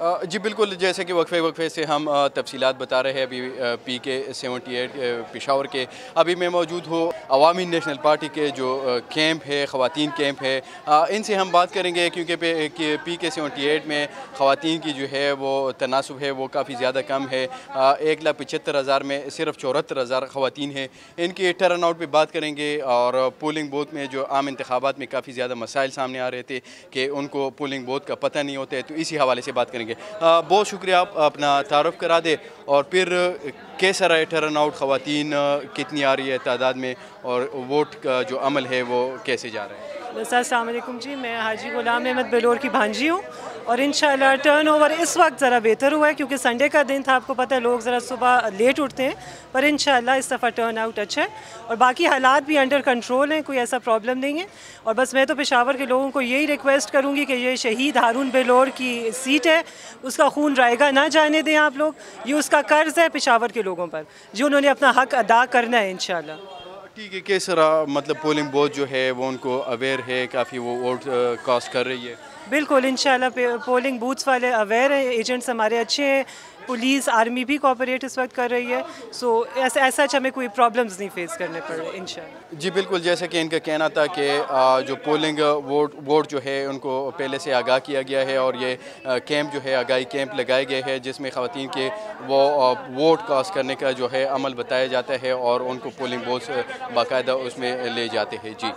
جی بالکل، جیسے کہ وقفے وقفے سے ہم تفصیلات بتا رہے ہیں ابھی پی کے سیونٹی ایٹ پشاور کے۔ ابھی میں موجود ہوں عوامی نیشنل پارٹی کے جو کیمپ ہے، خواتین کیمپ ہے۔ ان سے ہم بات کریں گے کیونکہ پی کے سیونٹی ایٹ میں خواتین کی جو ہے وہ تناسب ہے وہ کافی زیادہ کم ہے۔ ایک لاکھ پچہتر ہزار میں صرف چورہتر ہزار خواتین ہیں۔ ان کی ٹرن آؤٹ پہ بات کریں گے اور پولنگ بوتھ میں جو عام انتخابات میں کافی زیادہ مسائل سامنے آ رہے تھے کہ ان کو پولنگ بوتھ کا پتہ نہیں ہوتا ہے، تو اسی حوالے سے بات کریں گے۔ بہت شکریہ، آپ اپنا تعارف کرا دے۔ اور پھر کیسا رہا ہے ٹرن آؤٹ خواتین کتنی آ رہی ہے تعداد میں، اور ووٹ کا جو عمل ہے، وہ کیسے جا رہا ہے؟ السلام علیکم جی میں حاجی غلام احمد بلور کی بھانجی ہوں اور انشاءاللہ ٹرن اوور اس وقت ذرا بہتر ہوا ہے کیونکہ سنڈے کا دن تھا، آپ کو پتہ ہے لوگ ذرا صبح لیٹ اٹھتے ہیں، پر انشاءاللہ اس دفعہ ٹرن آؤٹ اچھا ہے۔ اور باقی حالات بھی انڈر کنٹرول ہیں، کوئی ایسا پرابلم نہیں ہے۔ اور بس میں تو پشاور کے لوگوں کو یہی ریکویسٹ کروں گی کہ یہ شہید ہارون بلور کی سیٹ ہے، اس کا خون رائے گا نہ جانے دیں آپ لوگ۔ یہ اس کا قرض ہے پشاور کے لوگوں پر۔ جو انہوں نے اپنا حق ادا کرنا ہے انشاءاللہ۔ ٹھیک کس طرح مطلب پولنگ بوتھ جو ہے وہ ان کو اویئر ہے، کافی وہ ووٹ کاسٹ کر رہی ہے۔ بالکل، انشاءاللہ پولنگ بوتھس والے اویئر ہیں ایجنٹس ہمارے اچھے ہیں پولیس آرمی بھی کوپریٹ اس وقت کر رہی ہے سو ایسا ایسا ہمیں کوئی پرابلمز نہیں فیس کرنے پڑ رہے، انشاءاللہ۔ جی بالکل جیسا کہ ان کا کہنا تھا کہ جو پولنگ ووٹ ووٹ جو ہے، ان کو پہلے سے آگاہ کیا گیا ہے اور یہ کیمپ جو ہے، آگاہی کیمپ لگائے گئے ہیں، جس میں خواتین کے وہ ووٹ کاسٹ کرنے کا جو ہے عمل بتایا جاتا ہے اور ان کو پولنگ بوتھ باقاعدہ اس میں لے جاتے ہیں۔ جی۔